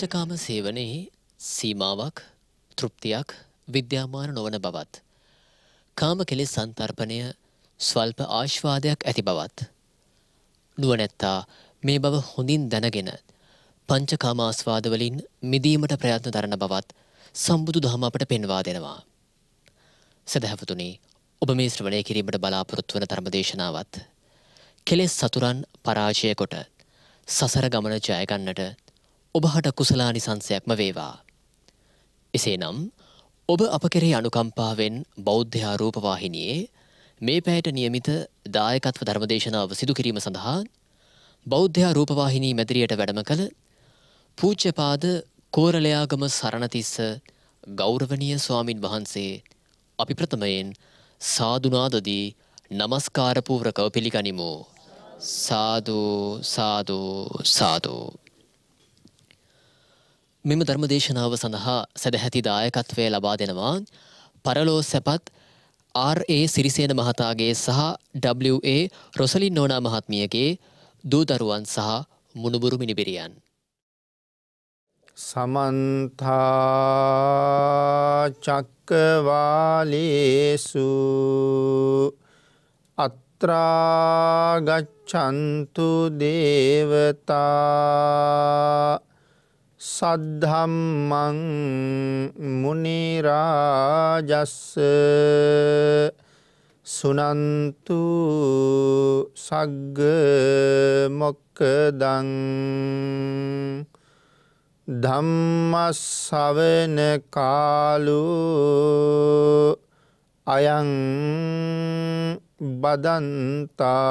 පංචකාම සේවනයේ සීමාවක් තෘප්තියක් විද්‍යාමාන නොවන බවත්. කාම කෙලෙස් සන්තර්පණය ස්වල්ප ආශ්වාදයක් ඇති බවත්. නුවනැත්තා මේ බව හොඳින් දැනගෙන පංචකාමාස්වාදවලින් මිදීමට ප්‍රයත්න දරන බවත් සම්බුදු දහම අපට පෙන්වා දෙනවා. සදහැවතුනේ ඔබ මේ ශ්‍රවණය කිරීමට බලාපොරොත්තු වන ධර්ම දේශනාවත් කෙලෙස් සතුරන් පරාජය කොට සසර ගමන ජයගන්නට ඔබහට කුසලානිසංසයක්ම වේවා. එසේනම් ඔබ අප කෙරෙහි අනුකම්පාවෙන් බෞද්ධයා රූපවාහිනියේ මේ පැයට නියමිත දායකත්ව ධර්මදේශනාව සිදු කිරීම සඳහා බෞද්ධයා රූපවාහිනී මැදිරියට වැඩම කළ පූජ්‍යපාද කෝරලයාගම සරණතිස්ස ගෞරවනීය ස්වාමින් වහන්සේ අපි ප්‍රථමයෙන් සාදුනාදදී නමස්කාරපූර්වකව පිළිගනිමු. සාදු සාදු සාදු. මෙම ධර්මදේශනාව සඳහා සැදැහැති දායකත්වය ලබා දෙනවා පරලෝ සැපත් RA සිරිසේන මහතාගේ සහ WA රොසලින් නෝනා මහත්මියගේ දූදරුවන් සහ මුණුබුරු මිනිබිරියන්. සමන්තා චක්කවාලේසු අත්‍රාගච්චන්තු දේවතා සද්ධම්මං මුනිරාජස්ස සුනන්තු සග්ග මොක්කදං ධම්මස්සවන කාලු අයං බදන්තා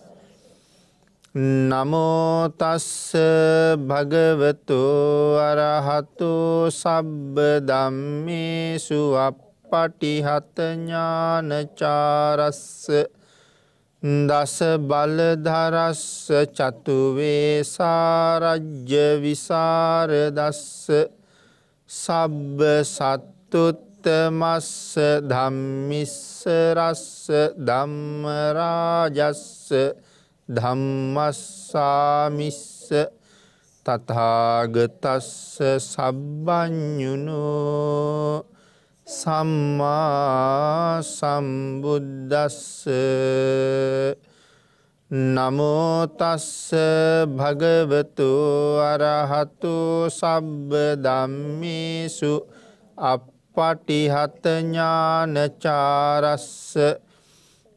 නමෝතස්ස භගවතු අරහතු සබ්බ දම්මේසු අපපටිහතඥානචාරස්ස දස බලධරස්ස චතුවේ සාරජ්‍ය විසාරදස්ස සබ්බ සත්තුත්තමස්ස ධම්මිස්සරස්ස ධම්මරාජස්ස ධම්මස්සාමිස්ස තථාගතස්ස සබ්බඤුනු සම්මා සම්බුද්දස්ස නමෝ තස්ස භගවතු අරහතු සබ්බ ධම්මේසු අප්පටිහත ඥානචාරස්ස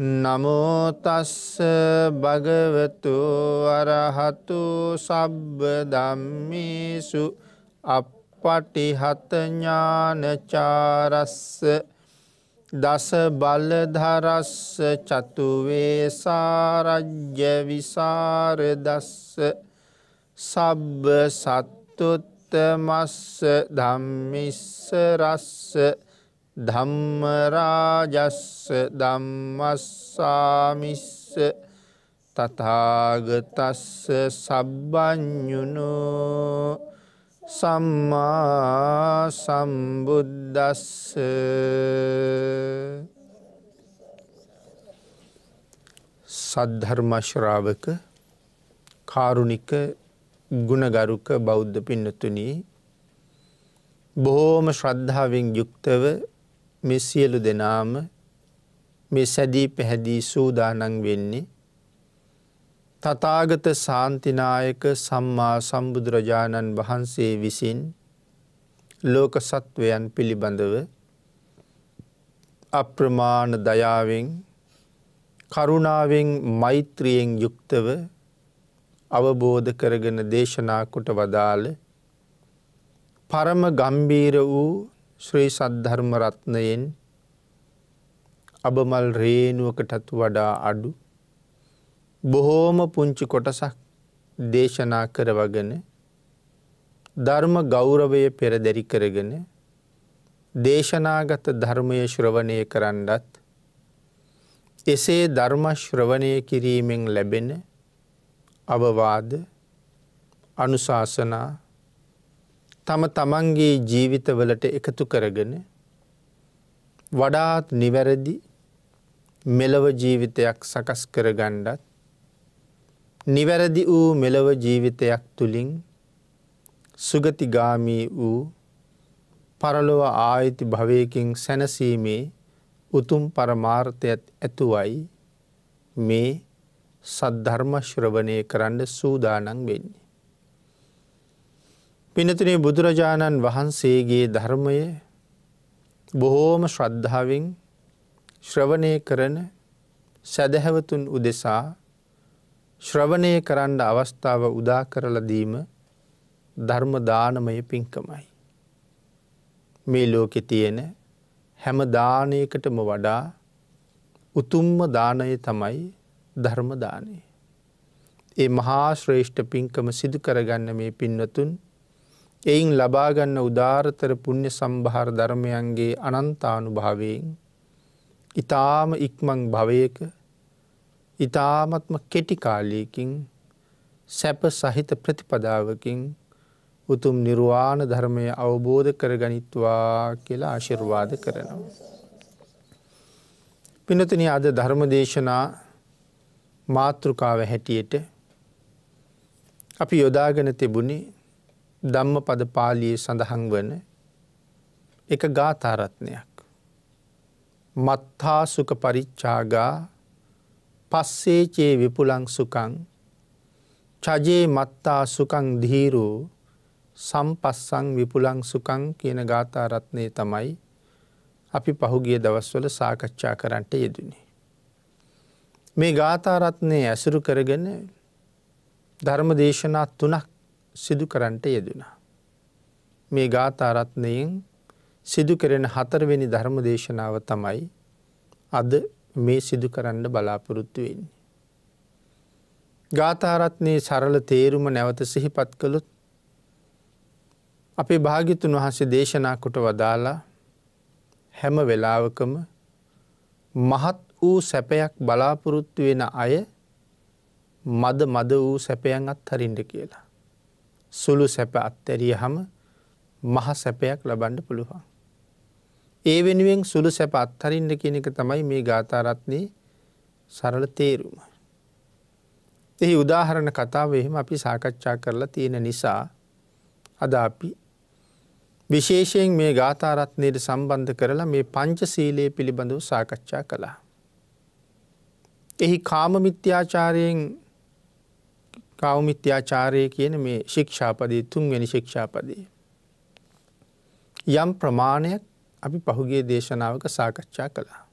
නමෝතස්ස භගවතු අරහතු සබ්බ දම්මිසු අපපටිහතඥානචාරස්ස දස බලධරස්ස චතුවේ සාරජ්‍ය විසාරදස්ස සබ්බ සත්තුත්තමස්ස ධම්මිස්සරස්ස ධම්මරාජස්ස ධම්මස්සාමිස්ස තථාගතස්ස සබ්බඤුනු සම්මා සම්බුද්දස්ස සද්ධර්මශ්‍රාවක කාරුණික ගුණගරුක බෞද්ධ පින්නතුනි බොහෝම ශ්‍රද්ධාවෙන් යුක්තව මේ සියලු දෙනාම මේ සැදී පැහැදී සූදානන් වෙන්නේ තතාගත සාන්තිනායක සම්මා සම්බුදුරජාණන් වහන්සේ විසින් ලෝක සත්වයන් පිළිබඳව අප්‍රමාණ දයාවෙන් කරුණාවෙන් මෛත්‍රියෙන් යුක්තව අවබෝධ කරගෙන දේශනා කොට වදාළ පරම ගම්බීර වූ ශ්‍රී සද්ධර්ම රත්නයෙන් අබමල් රේනුවකටත් වඩා අඩු බොහෝම පුංචි කොටසක් දේශනා කරවගෙන ධර්ම ගෞරවය පෙරදැරි කරගෙන දේශනාගත ධර්මය ශ්‍රවණය කරන්නත් එසේ ධර්ම ශ්‍රවණය කිරීමෙන් ලැබෙන අවවාද අනුශාසනා තම තමන්ගේ ජීවිතවලට එකතු කරගෙන වඩාත් නිවැරදි මෙලව ජීවිතයක් සකස් කරගණ්ඩත් නිවැරදි වූ මෙලව ජීවිතයක් තුළින් සුගතිගාමී වූ පරලොව ආයිති භවයකින් සැනසීමේ උතුම් පරමාර්ථයත් ඇතුවයි මේ සද්ධර්ම ශ්‍රවණය කරන්න සූදානන් වෙන්නේ. පිනතුනේ බුදුරජාණන් වහන්සේගේ ධර්මය බොහෝම ශ්‍රද්ධාවෙන් ශ්‍රවණය කරන සැදැහැවතුන් උදෙසා ශ්‍රවණය කරන්න අවස්ථාව උදා කරලදීම ධර්මදානමය පින්කමයි. මේ ලෝකෙ තියෙන හැම දානයකටම වඩා උතුම්ම දානය තමයි ධර්මදානය. ඒ මහා ශ්‍රේෂ්ඨ පින්කම සිදු කරගන්න මේ පින්වතුන් එයින් ලබාගන්න උදාරතර පුුණ්‍ය සම්භාර ධර්මයන්ගේ අනන්තානු භාවයෙන් ඉතාම ඉක්මං භවයක ඉතාමත්ම කෙටිකාලයකින් සැප සහිත ප්‍රතිපදාවකින් උතුම් නිර්වාණ ධර්මය අවබෝධ කරගනිත්වා කියලා ආශිර්වාද කරනවා. පිනතින අද ධර්ම දේශනා මාතෘකාව හැටියට අපි යොදාගෙන තිබුණේ ධම්ම පද පාලියේ සඳහන් වන එක ගාථාරත්නයක්. මත්හා සුක පරිච්චාගා පස්සේචේ විපුලං සුකං චජයේ මත්තා සුකං දීරූ සම්පස්සං විපුලං සුකං කියන ගාථාරත්නය තමයි අපි පහුගිය දවස්වල සාකච්ඡා කරන්නට යෙදනේ. මේ ගාථාරත්නය ඇසුරු කරගෙන ධර්ම දේශනා තුනක් සිදු කරන්නට යෙදුනා. මේ ගාථාරත්නයෙන් සිදු කරෙන හතරවෙනි ධර්ම දේශනාව තමයි අද මේ සිදු කරන්න බලාපොරොත්තු වෙන්නේ. ගාථාරත්නයේ සරල තේරුම නැවත සිහිපත් කළොත් අපේ භාගිතුන් වහන්සේ දේශනා කොට වදාලා හැම වෙලාවකම මහත් වූ සැපයක් බලාපොරොත්තු වෙන අය මද මද වූ සැපයන් අත්හරින්ට කියලා. සුළු සැප අත්තැරිය හම මහ සැපයක් ලබන්ඩ පුළුවන්. ඒ වෙනුවෙන් සුළු සැප අත්හරින්ට කියන එක තමයි මේ ගාථාරත්නය සරල තේරුම. එහි උදාහරණ කතාව එහෙම අපි සාකච්ඡා කරලා තියෙන නිසා අද අපි විශේෂයෙන් මේ ගාථාරත්නයට සම්බන්ධ කරලා මේ පංච සීලයේ පිළිබඳව සාකච්ඡා කළා. එහි කාමමිත්‍යාචාරයෙන් කවමිත්‍යාචාරය කියන මේ ශික්ෂාපදී තුන්වැනි ශික්ෂාපදී. යම් ප්‍රමාණයක් අපි පහුගේ දේශනාවක සාකච්ඡා කළා.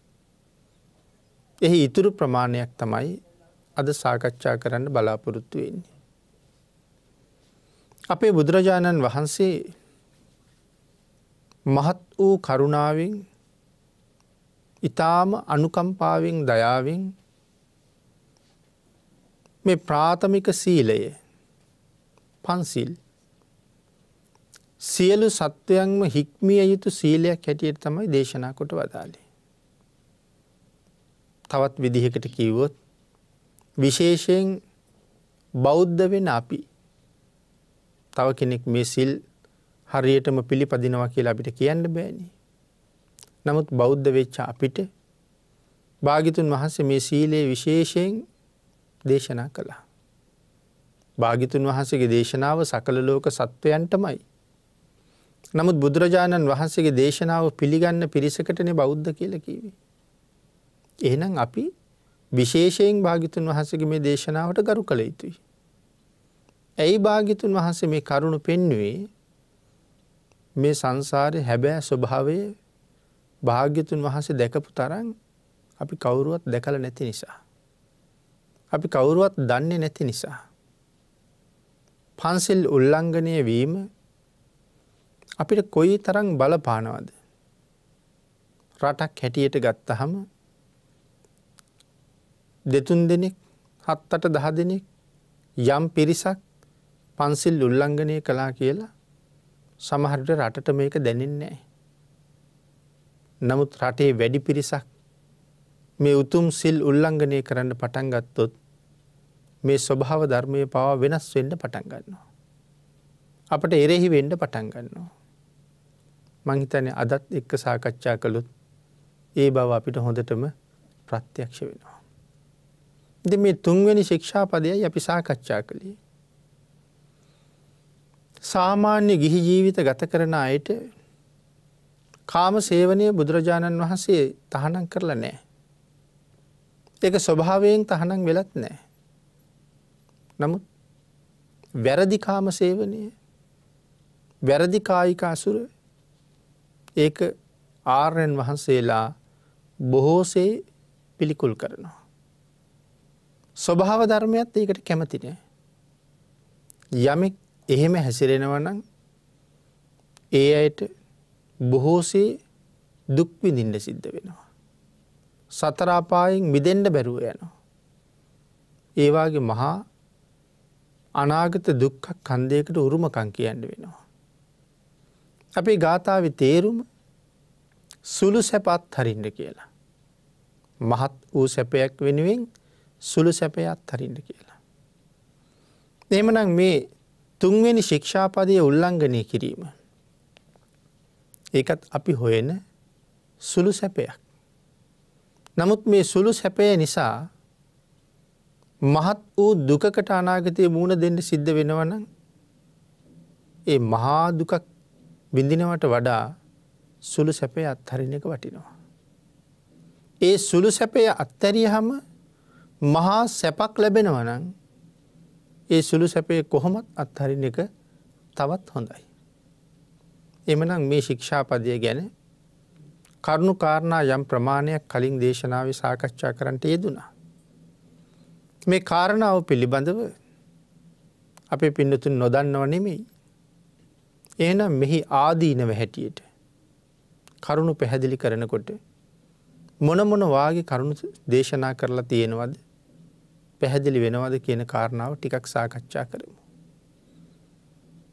එහි ඉතුරු ප්‍රමාණයක් තමයි අද සාකච්ඡා කරන්න බලාපොරොත්තු වෙන්නේ. අපේ බුදුරජාණන් වහන්සේ මහත් වූ කරුණාවෙන් ඉතාම අනුකම්පාවෙන් දයාවෙන් මේ ප්‍රාථමික සීලය පන්සිල් සියලු සත්වයන්ම හික්මිය යුතු සීලයක් හැටියට තමයි දේශනා කොට වදාලේ. තවත් විදිහකට කිව්වොත් විශේෂයෙන් බෞද්ධ වෙන අපි තව කෙනෙක් මේ සිල් හරියටම පිළිපදිනවා කියලා අපිට කියන්න බෑනි. නමුත් බෞද්ධ වෙච්ච අපිට භාගිතුන් වහන්සේ මේ සීලයේ විශේෂයෙන් දේශනා කළා. භාගිතුන් වහන්සේගේ දේශනාව සකල ලෝක සත්වයන්ටමයි. නමුත් බුදුරජාණන් වහන්සේගේ දේශනාව පිළිගන්න පිරිසකටන බෞද්ධ කියල කිවේ. එහෙනම් අපි විශේෂයෙන් භාගිතුන් වහසගේ මේ දේශනාවට ගරු කළ යුතුයි. ඇයි භාගිතුන් වහන්සේ මේ කරුණු පෙන්නුවේ මේ සංසාරය හැබෑ ස්වභාවය භාග්‍යතුන් වහන්සේ දැකපු තරන් අපි කවුරුවත් දැකල නැති නිසා. අපි කවුරුවත් දන්නේ නැති නිසා. පන්සිල් උල්ලංඝනය වීම අපිට කොයි තරං බලපානවද. රටක් හැටියට ගත්තහම දෙතුන් දෙනෙක් හත්තට දහ දෙනෙක් යම් පිරිසක් පන්සිල් උල්ලංඝනය කලා කියලා සමහරට රටට මේක දැනෙන්නේ. නමුත් රටේ වැඩි පිරිසක් මේ උතුම් සිල් උල්ලංඝනය කරන්න පටන් ගත්තොත් මේ ස්වභාව ධර්මය පවා වෙනස් වෙන්න පටන් ගන්නවා. අපට එරෙහි වෙන්ඩ පටන් ගන්නවා. මංහිතන අදත් එක්ක සාකච්ඡා කළුත් ඒ බව අපිට හොඳටම ප්‍රත්‍යක්ෂ වෙනවා. ද මේ තුන්වැනි ශික්ෂාපදයයි අපි සාකච්ඡා කළේ. සාමාන්‍ය ගිහි ජීවිත ගත කරන අයට කාම සේවනය බුදුරජාණන් වහන්සේ තහනම් කරලා නෑ. එක ස්වභාවයෙන් තහනම් වෙලත් නෑ. නමුත් වැරදි කාම සේවනය වැරදි කායිකාසුර ඒක ආර්යන් වහන්සේලා බොහෝසේ පිළිකුල් කරනවා. ස්වභාව ධර්මයත් ඒකට කැමතිනෑ. යමෙක් එහෙම හැසිරෙනවනම් ඒ අයට බොහෝසේ දුක්විඳින්ට සිද්ධ වෙනවා. සතරාපායෙන් මිදෙන්ඩ බැරුව යනවා. ඒවාගේ මහා අනාගත දුක්කක් කන්දයකට උරුමකං කියන්න වෙනවා. අපේ ගාථාව තේරුම සුළු සැපත් හරින්ට කියලා. මහත් වූ සැපයක් වෙනුවෙන් සුළු සැපයත් හරින්ට කියලා. එමනම් මේ තුන්වෙනි ශික්ෂාපදය උල්ලංඝනය කිරීම. ඒකත් අපි හොයන සුළු සැපයක්. නමුත් මේ සුළු සැපය නිසා මහත් වූ දුකකට අනාගතය මූුණ දෙන්න සිද්ධ වෙනවනම් ඒ මහා දුකක් බිඳිනවට වඩා සුළු සැපය අත්හරින එක වටිනවා. ඒ සුළු සැපය අත්තැරිය හම මහා සැපක් ලැබෙනවනං ඒ සුළු සැපය කොහොමත් අත්හරින එක තවත් හොඳයි. එමනම් මේ ශික්ෂාපදය ගැන කරුණු කාරණා යම් ප්‍රමාණයක් කලින් දේශනාව සාකච්ඡා කරන්නට යෙදුනා. මේ කාරණාව පිළිබඳව අපේ පින්නතුන් නොදන්නව නෙමෙයි. එහනම් මෙහි ආදීනව හැටියට කරුණු පැහැදිලි කරනකොට මොන මොන වාගේ කරුණු දේශනා කරලා තියෙනවද පැහැදිලි වෙනවද කියන කාරණාව ටිකක් සාකච්ඡා කරමු.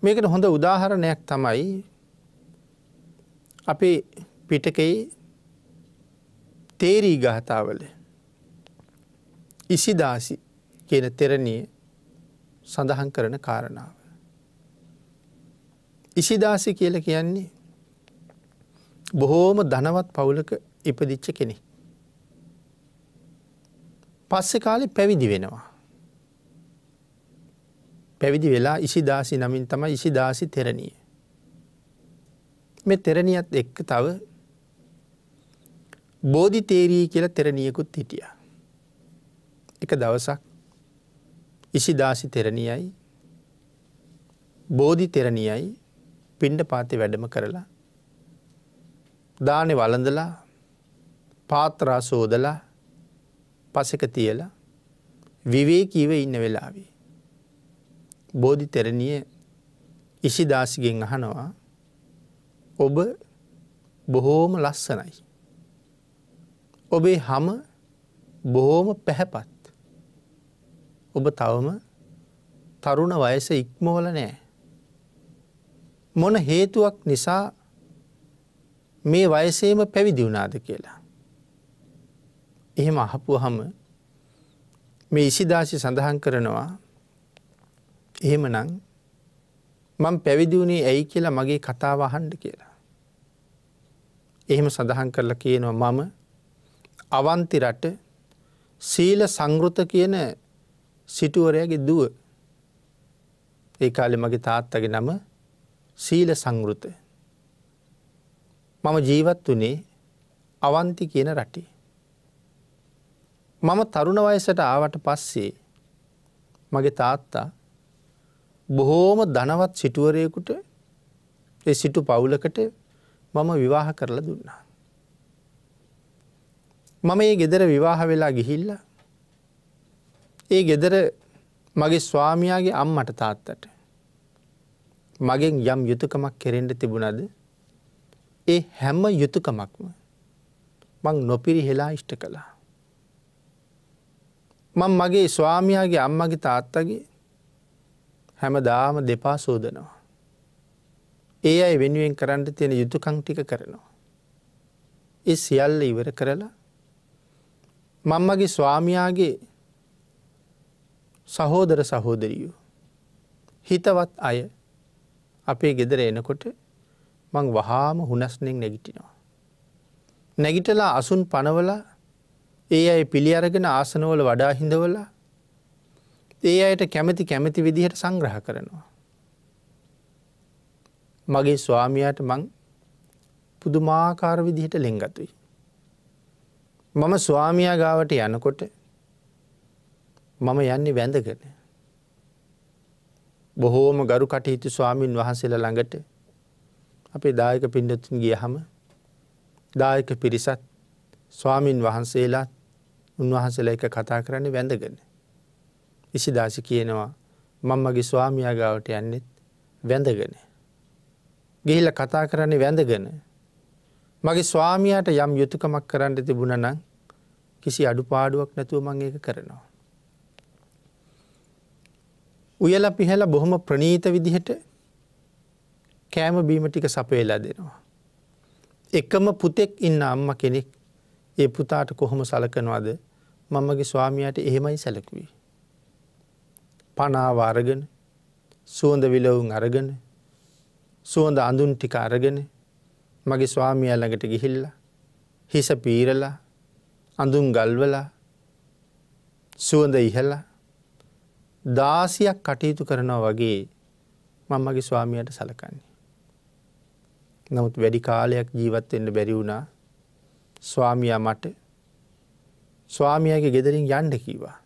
මේකට හොඳ උදාහරණයක් තමයි අපේ පිටකයි තේරී ගාථාවල ඉසිදාසි කියන තෙරණිය සඳහන් කරන කාරණාව. ඉසිදාසි කියල කියන්නේ බොහෝම ධනවත් පවුලක ඉපදිච්ච කෙනෙ. පස්සෙ කාලෙ පැවිදි වෙනවා. පැවිදි වෙලා ඉසිදාසි නමින් තමයි ඉසිදාසි තෙරණිය. මේ තෙරණියත් එක්ක තව බෝධි තේරී කියල තෙරණියකුත් හිටිය. එක දවසක් ඉසිදාසි තෙරණියයි බෝධි තෙරණියයි පින්ඩ පාති වැඩම කරලා දානෙ වලඳලා පාත්‍රා සෝදලා පසක තියලා විවේකීව ඉන්න වෙලාවේ. බෝධි තෙරණිය ඉසිදාසිගෙන් අහනවා ඔබ බොහෝම ලස්සනයි. ඔබේ හම බොහෝම පැහැපත්. ඔබ තවම තරුණ වයස ඉක්මවල නෑ. මොන හේතුවක් නිසා මේ වයසේම පැවිදි වුණාද කියලා. එහෙම අහපු හම මේ ඉසිදාසි සඳහන් කරනවා එහෙමනං මං පැවිදිවුණේ ඇයි කියලා මගේ කතාව අහන්ඩ කියලා. එහෙම සඳහන් කරලා කියනවා මම අවන්ති රට සීල සංගෘත කියන සිටුවරයගේ දුව ඒ කාලෙ මගේ තාත්තගේ නම සීල සංගෘත. මම ජීවත් වනේ අවන්ති කියන රටේ. මම තරුණ වයසට ආවට පස්සේ මගේ තාත්තා බොහෝම ධනවත් සිටුවරයකුට ඒ සිටු පවුලකට මම විවාහ කරලා දුන්නා. මම ඒ ගෙදර විවාහ වෙලා ගිහිල්ල ඒ ගෙදර මගේ ස්වාමයාගේ අම්මට තාත්තට මගෙන් යම් යුතුකමක් කෙරෙන්ට තිබුණද ඒ හැම්ම යුතුකමක්ම මං නොපිරි හෙලා ඉෂ්ට කළා. මං මගේ ස්වාමයාගේ අම්මගේ තාත්තගේ හැම දාම දෙපා සෝදනවා. ඒ අයි වෙනුවෙන් කරන්න තියෙන යුතුකං ටික කරනවා. ඒ සියල්ල ඉවර කරලා මංමගේ ස්වාමයාගේ සහෝදර සහෝදරියෝ හිතවත් අය අපේ ගෙදර එනකොට මං වහාම හුනස්නෙක් නැගිටිනවා. නැගිටලා අසුන් පනවලා ඒ අයි පිළි අරගෙන ආසනවල වඩා හිඳවල ඒ අයට කැමති කැමති විදිහට සංග්‍රහ කරනවා. මගේ ස්වාමියයට මං පුදුමාකාර විදිහට ලෙංගතුයි. මම ස්වාමියයා ගාවට යනකොට මම යන්නේ වැඳගෙන. බොහෝම ගරු කටයුතු ස්වාමීන් වහන්සේලා ළඟට අපේ දායක පින්ඩතුන් ගිය හම දායක පිරිසත් ස්වාමීන් වහන්සේලාත් උන්වහන්සේලා එක කතා කරන්න වැඳගෙන. ඉසිදාසි කියනවා මංමගේ ස්වාමියයා ගාවට යන්නෙත් වැඳගෙන. ගිහිල්ල කතා කරන්නේ වැඳගෙන. මගේ ස්වාමයාට යම් යුතුකමක් කරන්න තිබුණ නම් කිසි අඩුපාඩුවක් නැතුව මං ඒක කරනවා. උයල පිහල බොහොම ප්‍රනීත විදිහට කෑම බීම ටික සපයලා දෙනවා. එකම පුතෙක් ඉන්න අම්ම කෙනෙක් ඒ පුතාට කොහොම සලකනවාද මමගේ ස්වාමියයට එහෙමයි සැලකුවී. පනාව අරගෙන සුවඳ විලවුන් අරගෙන සුවඳ අඳුන් ටික අරගෙන මගේ ස්වාමිය ළඟට ගිහිල්ල හිස පීරලා අඳුන් ගල්වලා සුවඳ ඉහලා දාසියක් කටයුතු කරනවා වගේ මංමගේ ස්වාමියයට සලකන්නේ. නමුත් වැඩි කාලයක් ජීවත්වෙන්න බැරි වුණා ස්වාමියා මට ස්වාමියගේ ගෙදරින් යන්ඩ කීවා.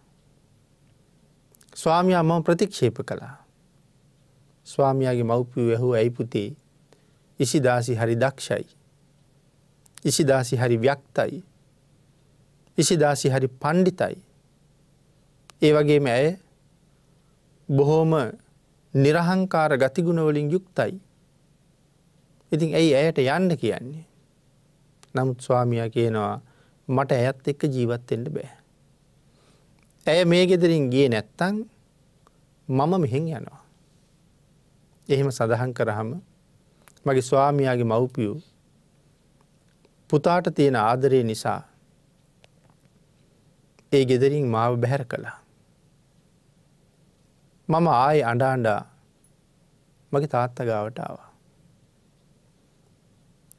ස්වාමියා මම ප්‍රතික්ෂේප කළා. ස්වාමියයාගේ මව්පිය වැහූ ඇයි පුතේ ඉසිදාසි හරි දක්ෂයි. ඉසිදාසි හරි ව්‍යක්තයි. ඉසිදාසි හරි පණ්ඩිතයි. ඒ වගේම ඇය බොහෝම නිරහංකාර ගතිගුණවලින් යුක්තයි. ඉතින් ඇයි ඇයට යන්න කියන්නේ. නමුත් ස්වාමිය කියනවා මට ඇයත් එක්ක ජීවත්තෙන්ට බෑ. ඇය මේ ගෙදරින් ගිය නැත්තං මම මෙහෙන් යනවා. එහෙම සඳහන් කරහම මගේ ස්වාමයාගේ මව්පියූ පුතාට තියෙන ආදරය නිසා ඒ ගෙදරින් මාව බැහැර කළා. මම ආය අඩාන්ඩා මගේ තාත්ත ගාවට ආවා.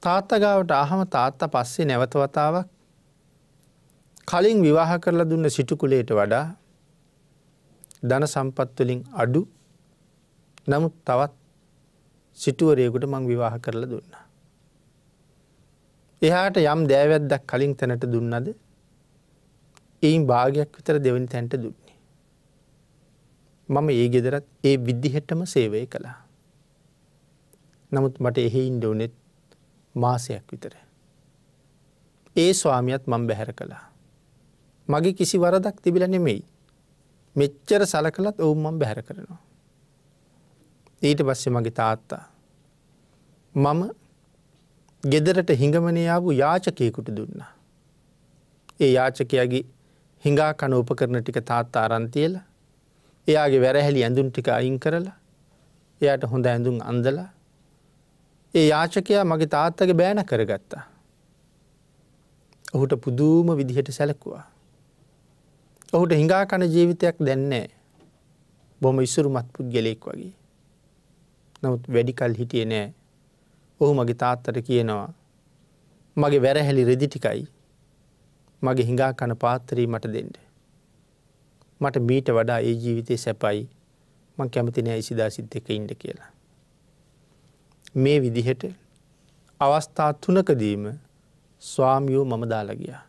තාත්තගාවට අහම තාත්ත පස්සේ නැවතවතාවක් කලින් විවාහ කරලා දුන්න සිටුකුලේට වඩා ධන සම්පත්වලින් අඩු නමුත් තවත් සිටුවරයකුට මං විවාහ කරලා දුන්න. එහාට යම් දෑවැද්දක් කලින් තැනට දුන්නද එයින් භාගයක් විතර දෙවනි තැන්ට දුන්නේ. මම ඒ ගෙදරත් ඒ විද්ධිහෙට්ටම සේවය කළා. නමුත් මට එහෙ ඉන්ඩ වනෙත් මාසයක් විතර. ඒ ස්වාමියත් මං බැහැර කළා. මගේ කිසි වරදක් තිබිල නෙමෙයි. මෙච්චර සලකලත් ඔවුන් මං බැහැර කරනවා. ඊට පස්සේ මගේ තාත්තා. මම ගෙදරට හිඟමනයාපු යාචකයකුට දුන්න. ඒ යාචකයාගේ හිඟා කන උපකරන ටික තාත්තා අරන්තියල එයාගේ වැරහැලි ඇඳුන් ටික අයින් කරලා එයාට හොඳ ඇඳුම් අන්දලා ඒ යාචකයා මගේ තාත්තගේ බෑන කරගත්තා. ඔහුට පුදුම විදිහට සැලකුවා. ඔහුට හිඟා කන ජීවිතයක් දැන්නේ බොම ඉස්සුරු මත් පුද්ගලෙක් වගේ. නමුත් වැඩිකල් හිටිය නෑ ඔහු මගේ තාත්තට කියනවා මගේ වැරහැලි රෙදිටිකයි මගේ හිඟා කන පාත්තරී මට දෙන්න. මට මීට වඩා ඒ ජීවිතය සැපයි මං කැමති නෑ ඉසිදා සිද්ධ එක ඉන්ඩ කියලා. මේ විදිහට අවස්ථා තුනකදීම ස්වාමියෝ මම දාලගියා.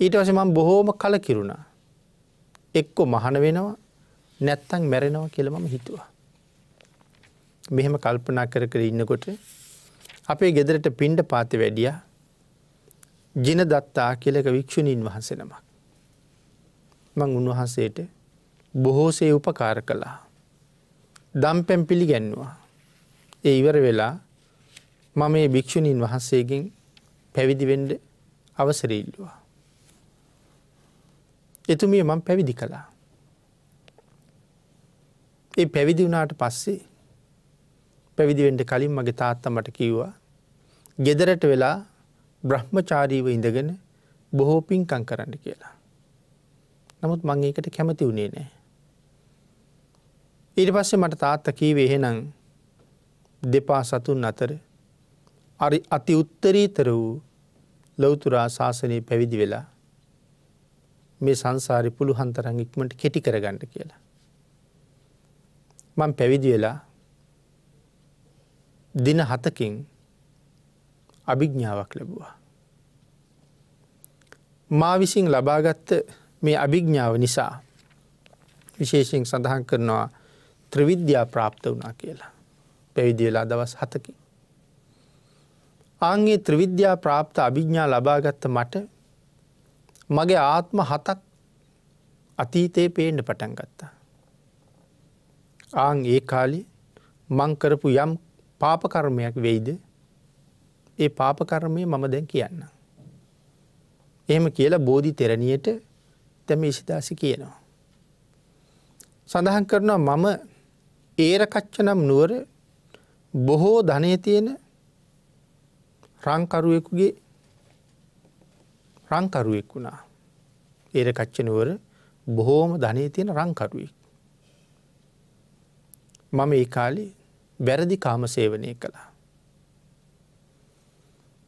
ඊට වස මම බොහෝම කල කිරුණා. එක්කො මහන වෙනවා නැත්තං මැරෙනවා කියල මම හිතුවා. මෙහෙම කල්පනා කර කර ඉන්නකොට අපේ ගෙදරට පින්ඩ පාති වැඩිය ජින දත්තා කියලක වික්ෂුණීන් වහන්සෙනමක්. මං උන්වහන්සේට බොහෝසේ උපකාර කළා. දම් පැම් පිළිගැන්නවා. ඒ ඉවර වෙලා මම මේ භික්‍ෂුණීන් වහන්සේගෙන් පැවිදිවෙන්ඩ අවසරීල්ලවා. එතුමිය මං පැවිදි කළා. ඒ පැවිදි වුණාට පස්සේ පැවිදිවෙන්ට කලින් මගේ තාත්ත මට කිව්වා. ගෙදරට වෙලා බ්‍රහ්මචාරීව ඉඳගෙන බොහෝ පින්කං කරන්න කියලා. නමුත් මං ඒකට කැමති වුණේ නෑ. ඊට පස්සේ මට තාත්ත කීවේ එහෙනම් දෙපා සතුන් අතර අරි අති උත්තරීතර වූ ලොවතුරා ශාසනය පැවිදි වෙලා මේ සංසාරි පුළු හන්තරං ඉක්මට කෙටි කරගන්නට කියලා. මං පැවිදි වෙලා දින හතකින් අභිග්ඥාවක් ලැබවා. මා විසින් ලබාගත්ත මේ අභිග්ඥාව නිසා විශේෂයෙන් සඳහන් කරනවා ත්‍රවිද්‍යා ප්‍රාප්ත වනා කියලා පැවිදි වෙලා දවස් හතකි. ආන්ගේ ත්‍රවිද්‍යා ප්‍රාප්ත අභිග්ඥා ලබාගත්ත මට මගේ ආත්ම හතක් අතීතයේ පේන්ඩ පටන් ගත්තා. ආං ඒ කාලි මංකරපු යම් පාපකර්මයක් වෙයිද ඒ පාපකර්මය මම දැන් කියන්න. එහෙම කියලා බෝධි තෙරණියට තැම ඉසිදාසි කියනවා. සඳහන් කරනවා මම ඒරකච්ච නම් නුවර බොහෝ ධනය තියෙන රංකරුවෙකුගේ රංකරුවෙක් වුණා. ඒර කච්චනුවර බොහෝම ධනය තියෙන රංකරුවෙක්. මම ඒ කාලි වැරදි කාම සේවනය කළා.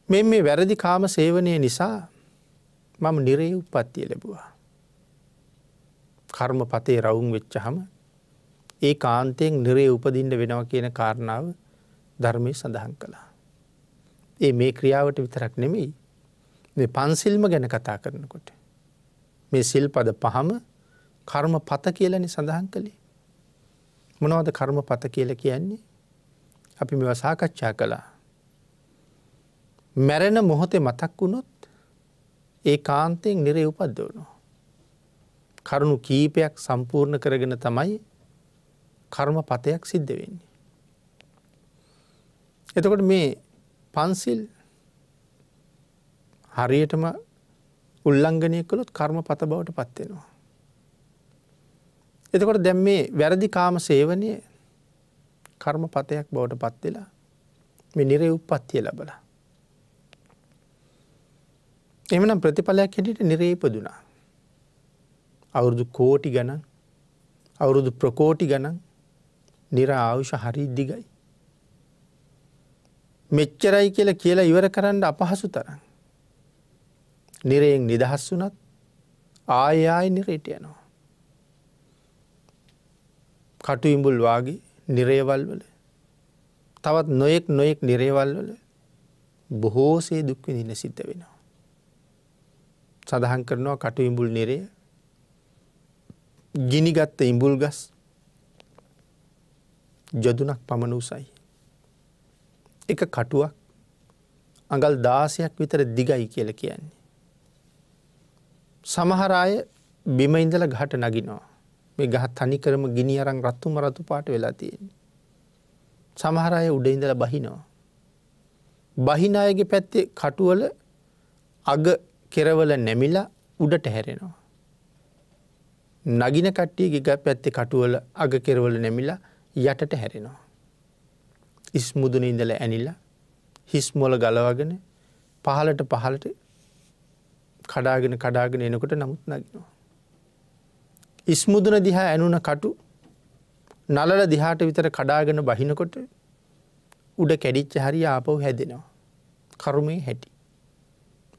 මෙ මේ වැරදි කාම සේවනය නිසා මම නිරේ උපත්තිය ලැබවා. කර්ම පතේ රවුම් වෙච්චහම ඒ කාන්තයෙන් නිරේ උපදින්න වෙනවා කියන කාරණාව ධර්මය සඳහන් කළා. ඒ මේ ක්‍රියාවට විතරක් නෙමෙයි මේ පන්සිල්ම ගැන කතා කරනකොට. මේ සිල්පද පහම කර්ම පත කියලනි සඳහන් කළේ. මොනවද කර්ම පත කියල කියන්නේ අපි මෙ සාකච්ඡා කළා. මැරෙන මොහොතේ මතක් වුණොත් ඒ කාන්තයෙන් නිරේ උපද්දවනවා. කරුණු කීපයක් සම්පූර්ණ කරගෙන තමයි කර්ම පතයක් සිද්ධ වෙන්නේ. එතකොට මේ පන්සිල් හරියටම උල්ලංඝනය කළොත් කර්ම පත බවට පත්වෙනවා. එතකොට දැම් මේ වැරදි කාම සේවනය කර්ම පතයක් බවට පත්වෙලා මේ නිරේ උපත්තිය ලබලා. එමනම් ප්‍රතිඵලයක් හැටියට නිරේපදුනා. අවුරුදු කෝටි ගණන් අවුරුදු ප්‍රකෝටි ගණන් නිර ආවුෂ හරි දිගයි. මෙච්චරයි කියල කියලා ඉවර කරන්න අපහසු තරන්. නිරයෙන් නිදහස් වනත් ආයායි නිරේට යනවා. කටු ඉඹුල් වාගේ නිරේවල් වල තවත් නොයෙක් නොයෙක් නිරේවල් වල බොහෝසේ දුක්විඳින්න සිද්ධ වෙනවා. සඳහන් කරනවා කටු ඉඹුල් නිරය ගිනිගත්ත ඉඹුල් ගස් ජොදුනක් පමණ උසයි. එක කටුවක් අඟල් දාසයක් විතර දිගයි කියල කියන්නේ. සමහරාය බිමඉඳල ගහට නගිනවා මේ ගහත් තනිකරම ගිනි අරං රත්තු මරතු පාට වෙලා තියෙන. සමහරය උඩ ඉඳල බහිනවා. බහිනායගේ පැත්තේ කටුවල අග කෙරවල නැමිලා උඩට හැරෙනවා. නගින කට්ටිය ග පැත්තේ කටුවල අග කෙරවල නැමිලා යටට හැරෙනවා. ඉස්මුදුන ඉඳල ඇනිල්ල හිස්මොල ගලවගෙන පහලට පහලට කඩාගෙන කඩාගෙන එනකොට නමුත් නගෙනවා. ඉස්මුදුන දිහා ඇනුන කටු නලල දිහාට විතර කඩාගෙන බහිනකොට උඩ කැඩිච්ච හරි ආපව් හැදෙනවා. කරුමේ හැටි.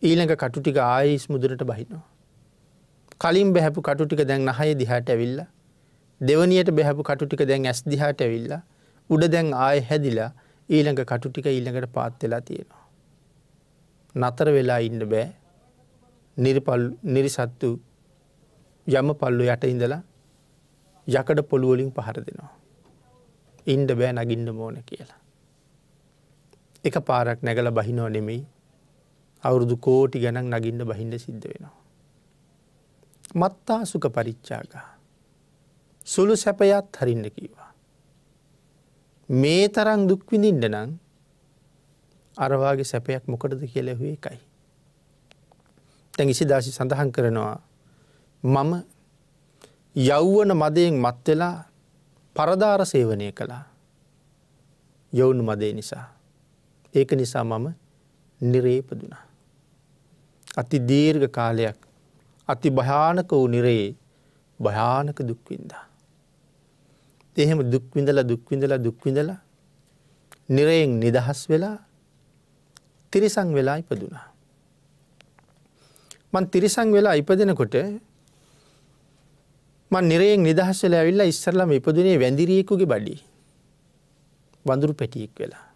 ඊළඟ කටුටික ආය ඉස්මුදුරට බහිනවා. කලින් බැහැපු කටුටික දැන් නහය දිහාට ඇවිල්ල දෙවනියට බැහැපු කටුටික දැන් ඇස් දිහාට ඇවිල්ලා උඩ දැන් ආය හැදිලා ඊළඟ කටුටික ඊළඟට පාත්වෙලා තියෙනවා. නතර වෙලා ඉන්න බෑ නිරිසත්තු යම පල්ලු යට ඉඳලා යකඩ පොළුවලින් පහර දෙනවා. ඉන්ඩ බෑ නගින්ඩ මෝන කියලා. එක පාරක් නැගල බහිනෝ නෙමෙයි අවුරුදු කෝටි ගණන් නගින්ඩ බහින්ඩ සිද්ධ වෙනවා. මත්තා සුක පරිච්චාගා. සුළු සැපයත් හරින්න කීවා. මේ තරං දුක්විඳින්ට නං අරවාගේ සැපයක් මොකටද කියලෙහුවේ එකයි. තැන් ඉසි දාසි සඳහන් කරනවා මම යෞවන මදයෙන් මත්වෙලා පරදාර සේවනය කළා යොවුන් මදේ නිසා. ඒක නිසා මම නිරේපදුනා. අති දීර්ඝ කාලයක් අති භයානක වූ නිරයේ භයානක දුක්වින්දා. එහෙම දුක්විඳල දුක්විඳල දුක්විඳල නිරයෙන් නිදහස් වෙලා තිරිසං වෙලා ඉපදුනා. මන් තිරිසං වෙලා ඉපදෙනකොට මන් නිරයෙන් නිදහස් වෙලා ඇවිල්ලා ඉස්සරලම ඉපදුනේ වැඳිරියෙකුගේ බඩි වඳුරු පැටියෙක් වෙලා.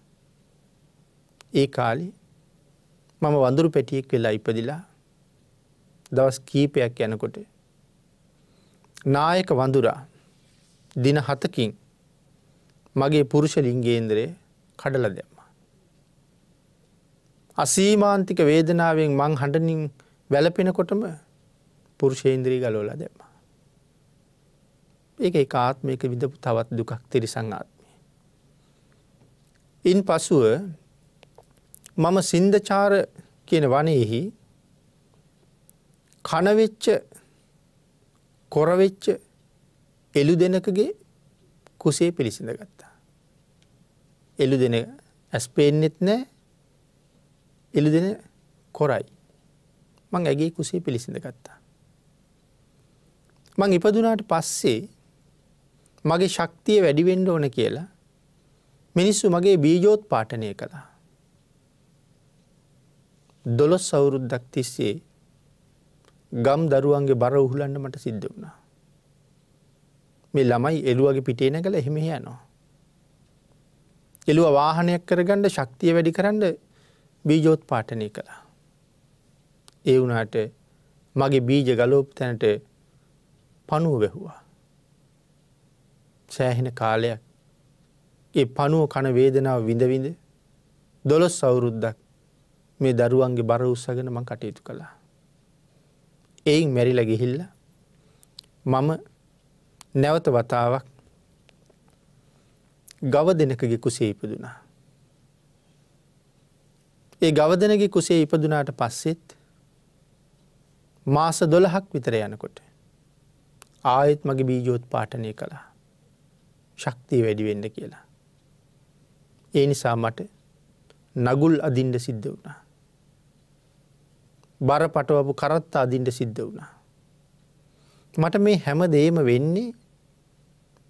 ඒ කාලි මම වඳුරු පැටියෙක් වෙලා ඉපදිලා දවස් කීපයක් යනකොට නායක වඳුරා දින හතකින් මගේ පුරුෂ ලිංගේන්ද්‍රය කඩල දැම්ම. අසීමාන්තික වේදනාවෙන් මං හඬනින් වැලපෙනකොටම පුරුෂේන්ද්‍රී ගලෝල දැම්ම. ඒක එක ආත්මයක විදපු තවත් දුකක් තිරිසං ආත්මය. ඉන් පසුව මම සින්දචාර කියන වනයෙහි කනවෙච්ච කොරවෙච්ච එළු දෙනකගේ කුසේ පිළිසිඳ ගත්තා. එළු දෙන ඇස් පේෙන්නෙත් නෑ එළු දෙන කොරයි. මං ඇගේ කුසේ පිළිසිඳ ගත්තා. මං ඉපදුනාට පස්සේ මගේ ශක්තිය වැඩිවෙන්ඩ ඕන කියලා මිනිස්සු මගේ බීජෝත් පාටනය කළා. දොළොස් සවුරුද්දක් තිස්සේ ගම් දරුවන්ගේ බර උහුලන්න මට සිද්ධ වුණා. මේ ළමයි එළුවගේ පිටේ නැගල එහෙම යනවා. එළුව වාහනයක් කරගණ්ඩ ශක්තිය වැඩි කරන්න බීජෝත් පාටනය කළා. ඒ වුණට මගේ බීජ ගලෝප තැනට පනුව වැැහුවා. සෑහෙන කාලයක් ඒ පනුව කන වේදනාව විඳවිඳ දොළොස් සවුරුද්දක් මේ දරුවන්ගේ බර උත්සගෙන මං කටයුතු කළා. එයින් මැරිල ගිහිල්ල මම නැවත වතාවක් ගව දෙනකගේ කුසේ ඉපදුනා. ඒ ගවදනගේ කුසේ ඉපදුනාට පස්සෙත් මාස දොළහක් විතර යනකොට ආයෙත් මගේ බීජෝත් පාටනය කළා ශක්තිය වැඩිවෙන්න කියලා. ඒ නිසා මට නගුල් අදින්ට සිද්ධ වුණා. බර පටවපු කරත්ත අදින්ට සිද්ධ වුණා. මට මේ හැම දේම වෙන්නේ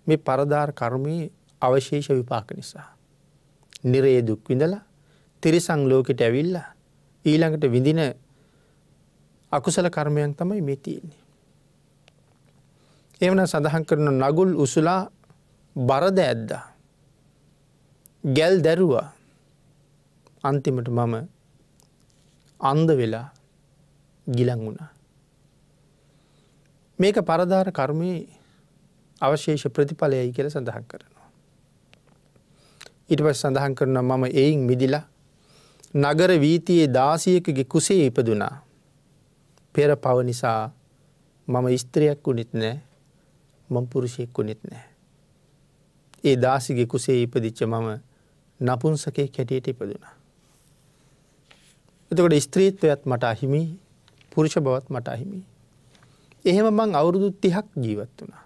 මේ පරදාර් කර්මයේ අවශේෂ විපාක නිසා. නිරේ දුක් විඳලා තිරිසං ලෝකෙට ඇවිල්ලා ඊළඟට විඳින අකුසල කර්මයන් තමයි මේ තියෙන්නේ. එවන සඳහන් කරන නගුල් උසුලා බරද ඇද්දා. ගැල් දැරුවා අන්තිමට මම අන්ද වෙලා ගිලං වුණා. මේක පරදාර කර්මයේ අවශේෂ ප්‍රතිඵලයයි කියල සඳහන් කරනවා. ඉට පස් සඳහන් කරන මම එයින් මිදිලා නගර වීතියේ දාසියකගේ කුසේ ඉපදුනා. පෙර පව නිසා මම ස්ත්‍රයක් වුනිත් නෑ මං පුරුෂයෙක් වුනිත් නෑ. ඒ දාසිගේ කුසේ ඉපදිච්ච මම නපුන්සකේ කැටියට ඉපදුනා. එතකොට ස්ත්‍රීත්වයත් මට අහිමි පුරුෂ බවත් මට අහිමි. එහෙම මං අවුරුදු තිහක් ජීවත් වුණා.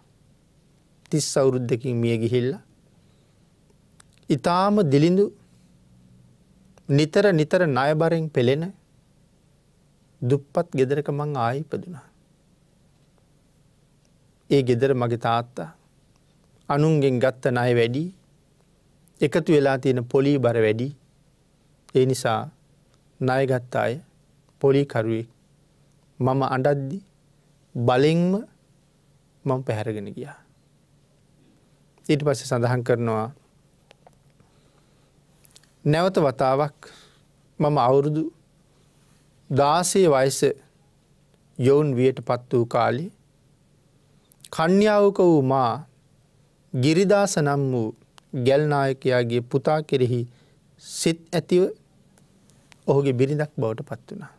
තිස් අවුරුද්ධකින් මිය ගිහිල්ල. ඉතාම දිලිඳු නිතර නිතර ණයබරෙන් පෙළෙන දුප්පත් ගෙදරක මං ආයිපදුනා. ඒ ගෙදර මගේ තාත්තා අනුන්ගෙන් ගත්ත ණය වැඩි එකතු වෙලා තියෙන පොලී බර වැඩි ඒ නිසා ණයගත්ත අය පොලිකරුවෙක් මම අඩද්දි බලෙන්ම මම පැහැරගෙන ගියා. ඊට පස්ස සඳහන් කරනවා නැවත වතාවක් මම අවුරුදු දාසේ වයස යොවුන් වියට පත් වූ කාලි කන්‍යාවක වූ මා ගිරිදාස නම් වූ ගැල්නායකයාගේ පුතා කෙරෙහි සිත් ඇතිව ඔහුගේ බිරිඳක් බවට පත් වුණා.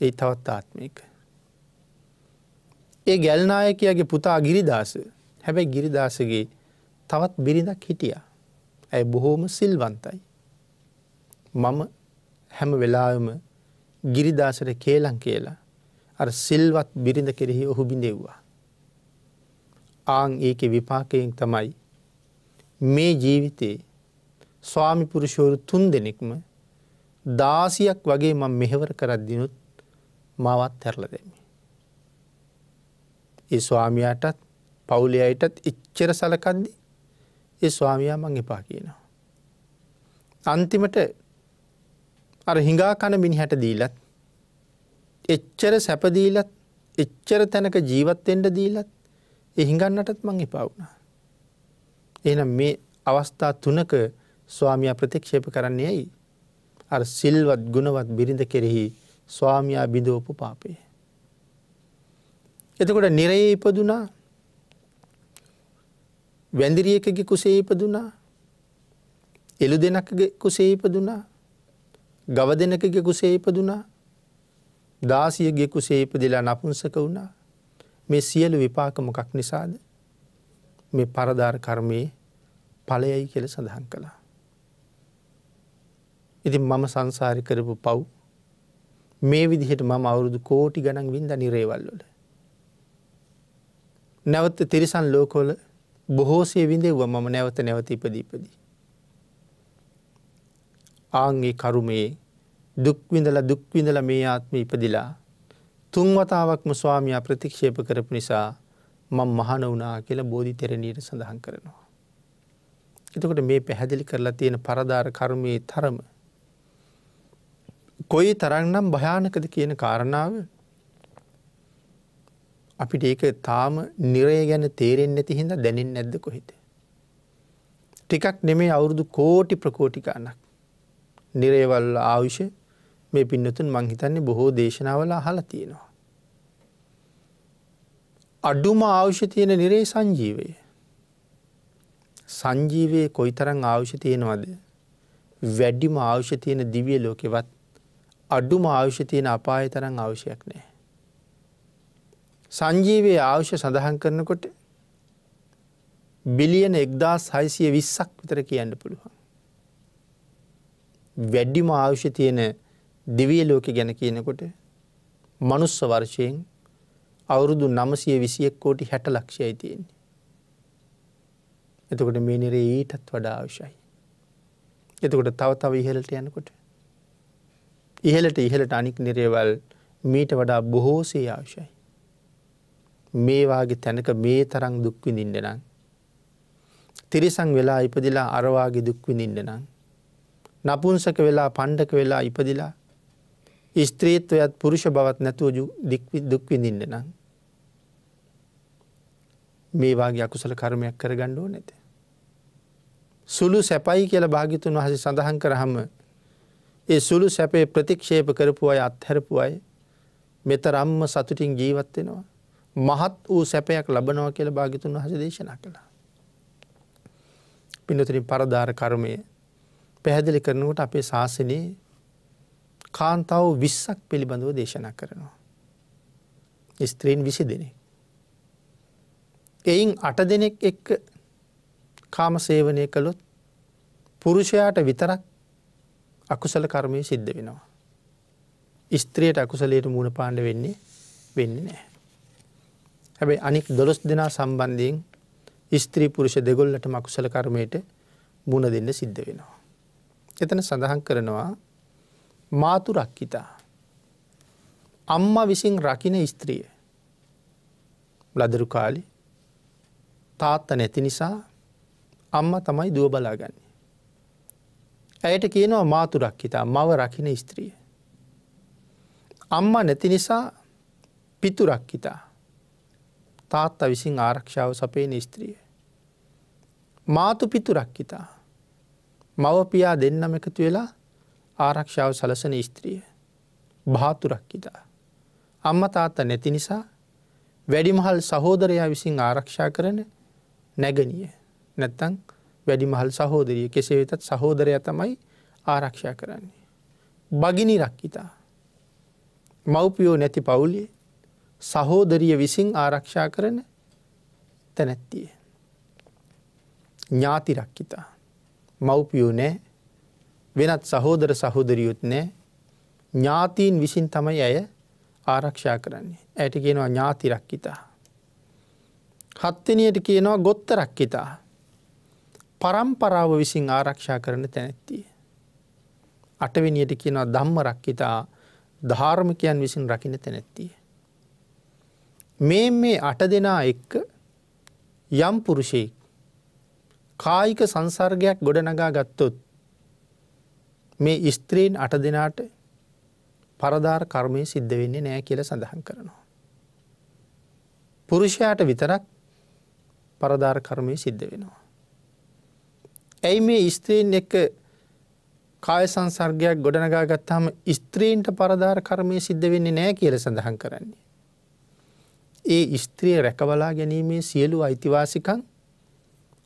ඒ තවත් ආත්මික. ඒ ගැල්නායකයාගේ පුතා ගිරිදාස හැබැයි ගිරිදාසගේ තවත් බිරිඳක් හිටිය. ඇය බොහෝම සිල්වන්තයි. මම හැම වෙලාවම ගිරිදාසට කේලං කියලා අර සිල්වත් බිරිඳ කෙරෙහි ඔහු බිඳෙව්වා. ආං ඒක විපාකයෙන් තමයි මේ ජීවිතයේ ස්වාමි පුරුෂෝරු තුන් දෙනෙක්ම දාසියක් වගේ මං මෙහෙවර කරද්දිනුත් මවත් තැරල දෙමි. ඒ ස්වාමියයටත් පවුලයයිටත් එච්චර සලකද්දි ඒ ස්වාමයා මං එපා කියනවා. අන්තිමට අර හිඟා කන මිනිහැට දීලත් එච්චර සැපදීලත් එච්චර තැනක ජීවත්තෙන්ට දීලත් එහිඟන්නටත් මං එපා වුණා. එනම් මේ අවස්ථා තුනක ස්වාමයා ප්‍රතික්ෂේප කරන්නේ ඇයි. අර සිල්වත් ගුණවත් බිරිඳ කෙරෙහි ස්වාමයා බිඳෝපු පාපේ. එතකොට නිරයේ ඉපදුනා වැඳිරියකගේ කුසේ ඉපදුනා එළු දෙනක්ගේ කුසේ ඉපදුනා ගව දෙනකගේ කුසේ ඉපදුනා දාසියගේ කුසේ ඉපදිලා නපුංසක වුණා මේ සියලු විපාක මොකක් නිසාද මේ පරදාර කර්මයේ ඵලයයි කියල සඳහන් කළා. ඉතින් මම සංසාරි කරපු පව් මේ විදිහට මම අවුරුදු කෝටි ගණන් වින්ද නිරේවල්ලොල. නැවත තිරිසන් ලෝකෝල බොහෝසේ විඳෙව්ව මම නැවත නැවත ඉපදීපදී. ආංගේ කරුමේ දුක්විඳල දුක්විඳල මේ ආත්ම ඉපදිලා තුන්වතාවක්ම ස්වාමයා ප්‍රතික්ෂේප කරපු නිසා මං මහන වනා කියලා බෝධි තෙරණීට සඳහන් කරනවා. එතකොට මේ පැහැදිලි කරලා තියෙන පරදාර කර්මයේ තරම. කොයි තරන්නම් භයානකද කියන කාරණාව අපිට ඒක තාම නිරය ගැන තේරෙන් නැති හිද දැනෙන් නැද්ද කොහිත. ටිකක් නෙමේ අවුරුදු කෝටි ප්‍රකෝටිකානක් නිරේවල් ආවිෂ මේ පින්නතුන් මංහිතන්නේ බොහෝ දේශනාවල අහලා තියෙනවා. අඩුම අවශ්‍ය තියෙන නිරේ සංජීවය. සංජීවයේ කොයි තරං ආවශ්‍ය තියෙනවද. වැඩිම අවශ්‍ය තියෙන දිවිය ලෝකෙවත් අඩුම අවශ්‍ය තියෙන අපාය තරං අවශ්‍යයක් නෑ. සංජීවයේ අවශ්‍ය සඳහන් කරනකොට බිලියන එක්දස් හයිසිය විස්සක් විතර කියන්න පුළුවන්. වැඩිම අවශ්‍ය තියෙන දිවිය ලෝක ගැන කියනකොට මනුස්ස වර්ෂයෙන් අවුරුදු නමසය විසියෙක් කෝටි හැට ලක්ෂයයි තියෙන්නේ. එතකොට මේ නිරේ ඊටත් වඩා අවශ්‍යයි. එතකොට තව තව ඉහලට යනකොට. ඉහලට ඉහලට අනික් නිරේවල් මීට වඩා බොහෝසේ අවශ්‍යයි. මේවාගේ තැනක මේ තරං දුක්විඳින්ට නම්. තිරිසං වෙලා ඉපදිලා අරවාගේ දුක්විඳින්ට නම්. නපුන්සක වෙලා පණ්ඩක වෙලා ඉපදිලා ස්ත්‍රීත්වයත් පුරුෂ බවත් නැතුව දුක්විඳින්ට නම්. මේවාගේ අකුසල කර්මයක් කර ගණ්ඩෝ නැත. සුළු සැපයි කියල භාගිතුන් වහස සඳහන් කරහම ඒ සුළු සැපේ ප්‍රතික්ෂේප කරපු අය අත්හැරපු අය මෙත රම්ම සතුටින් ජීවත්වෙනවා. මහත් වූ සැපයක් ලබනව කියල භාගිතුන් වහස දේශනා කළා. පිනතුරින් පරධාර කර්මය පැහැදිලි කරනකට අපේ ශාසනයේ කාන්තාව විස්සක් පිළිබඳව දේශනා කරනවා. ස්ත්‍රීන් විසි දෙනෙක්. එයින් අට දෙනෙක් එක්ක කාම සේවනය කළොත් පුරුෂයාට විතරක් අකුසල කර්මය සිද්ධ වෙනවා. ස්ත්‍රියයට අකුසලයට මුණ පාණ්ඩ වෙන්නේ වෙන්න නෑ. හැබැයි අනික් දොළොස් දෙනා සම්බන්ධයෙන් ස්ත්‍රී පුරුෂ දෙගොල්ලට මකුසල කර්මයට මුණ දෙන්න සිද්ධ වෙනවා. එතන සඳහන් කරනවා මාතු රක්කිතා. අම්ම විසින් රකින ස්ත්‍රිය ලදරු කාලි තාත්ත නැති නිසා අම්ම තමයි දුව බලාගන්නේ. ඇයට කියනවා මාතුරක් හිතා මව රකින ස්ත්‍රිය. අම්ම නැති නිසා පිතුරක් හිතා තාත්තා විසින් ආරක්ෂාව සපේන ස්ත්‍රිය. මාතු පිතුරක් හිතා මවපියා දෙන්නම එකතු වෙලා ආරක්ෂාව සලසන ස්ත්‍රිය භාතුරක් හිතා අම්ම තාත්ත නැති නිසා වැඩිමහල් සහෝදරයා විසින් ආරක්ෂා කරන නැගනිය නැත්තං වැඩිමහල් සහෝදරිය කෙසේ වෙතත් සහෝදරය තමයි ආරක්ෂා කරන්නේ. බගිනි රක්කිතා. මව්පියෝ නැති පවුලිය සහෝදරිය විසින් ආරක්ෂා කරන තැනැත්තිය. ඥාති රක්කිතා. මව්පියෝ නෑ වෙනත් සහෝදර සහෝදරියුත් නෑ ඥාතීන් විසින් තමයි ඇය ආරක්ෂා කරන්නේ. ඇයට කියනවා ඥාති රක්කිතා. හත්තනියට කියනවා ගොත්ත රක්කිතා. පරම්පරාව විසින් ආරක්ෂා කරන තැනැත්තිය. අටවෙනියට කියනවා ධම්ම රක්කිතා ධාර්මිකයන් විසින් රකින තැනැත්තිය. මේ මේ අට දෙනා එක්ක යම් පුරුෂයෙක් කායික සංසර්ගයක් ගොඩනගා ගත්තොත් මේ ස්ත්‍රීන් අට දෙනාට පරදාර කර්මය සිද්ධ වෙන්නේ නෑ කියල සඳහන් කරනවා. පුරුෂයාට විතරක් පරදාර කර්මය සිද්ධ වෙනවා. ඇයි මේ ස්ත්‍රීන් එක්ක කාය සංසර්ගයක් ගොඩනගා ගත්තාම ස්ත්‍රීන්ට පරදාර කර්මය සිද්ධ වෙන්නේ නෑ කියල සඳහන් කරන්නේ. ඒ ස්ත්‍රිය රැකවලා ගැනීමේ සියලු අයිතිවාසිකං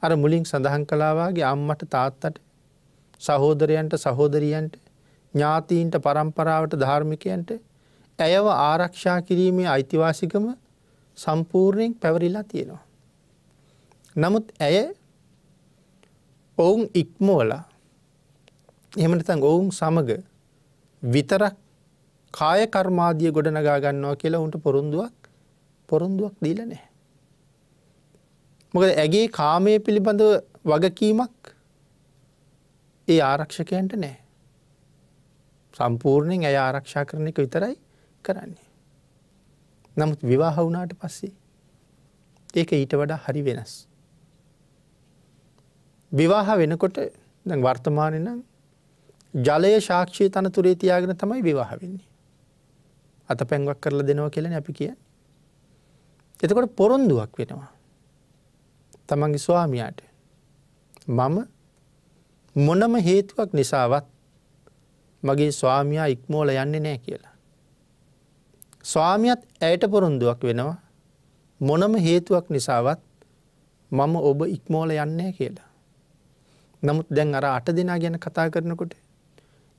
අර මුලින් සඳහන් කලාවාගේ අම්මට තාත්තට සහෝදරයන්ට සහෝදරියන්ට ඥාතීන්ට පරම්පරාවට ධාර්මිකයන්ට ඇයව ආරක්ෂා කිරීමේ අයිතිවාසිකම සම්පූර්ණයෙන් පැවරිලා තියෙනවා. නමුත් ඇය ඔවුන් ඉක්මෝලා එහමනතන් ඔවුන් සමග විතරක් කාය කර්මාදිය ගොඩනගා ගන්නවා කියලා උන්ට පොරුන්දුවක් පොරොන්දුවක් දීල නෑ. මොකද ඇගේ කාමය පිළිබඳව වගකීමක් ඒ ආරක්ෂකයන්ට නෑ. සම්පූර්ණයෙන් ඇය ආරක්ෂා කරන එක විතරයි කරන්නේ. නමුත් විවාහ වුණාට පස්සේ ඒක ඊට වඩා හරි වෙනස්. විවාහ වෙනකොට වර්තමානය නම් ජලය ශාක්ෂය තනතුරේ තියාගෙන තමයි විවාහ වෙන්නේ. අත පැන්වක් කරලා දෙනවා කියලන අපි කිය. එතකොට පොරොන්දුවක් වෙනවා. තමන්ගේ ස්වාමියාට මම මොනම හේතුවක් නිසාවත් මගේ ස්වාමයා ඉක්මෝල යන්නේ නෑ කියලා. ස්වාමියත් ඇයට පොරොන්දුවක් වෙනවා මොනම හේතුවක් නිසාවත් මම ඔබ ඉක්මෝල යන්නේ කියලා. නමුත් දැන් අර අට දෙනා ගැන කතා කරනකොට